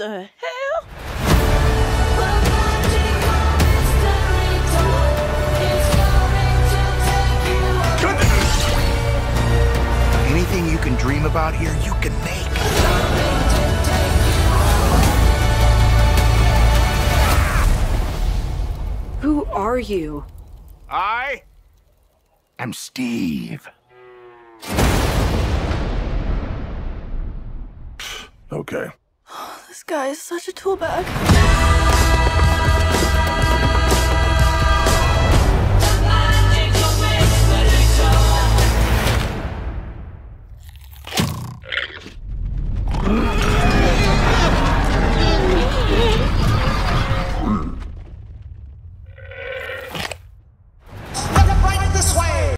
the hell? Anything you can dream about here, you can make. Who are you? I am Steve. Okay. This guy is such a tool bag.